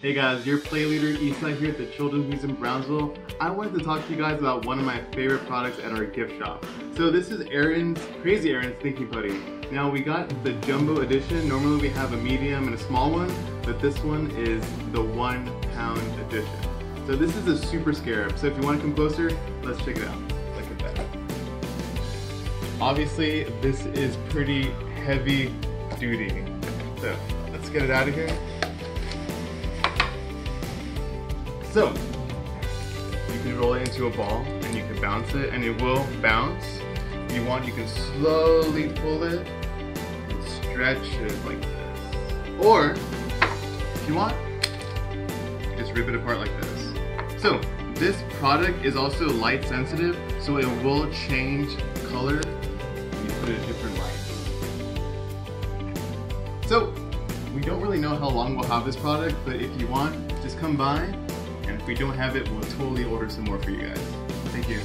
Hey guys, your play leader Isai here at the Children's Museum Brownsville. I wanted to talk to you guys about one of my favorite products at our gift shop. So this is Aaron's, Crazy Aaron's Thinking Putty. Now we got the jumbo edition. Normally we have a medium and a small one, but this one is the one pound edition. So this is a super scarab. So if you want to come closer, let's check it out. Look at that. Obviously this is pretty heavy duty. Get it out of here. So, you can roll it into a ball and you can bounce it and it will bounce. If you want, you can slowly pull it and stretch it like this. Or, if you want, just rip it apart like this. So, this product is also light sensitive, so it will change color when you put it in different light. So, we don't really know how long we'll have this product, but if you want, just come by and if we don't have it, we'll totally order some more for you guys. Thank you.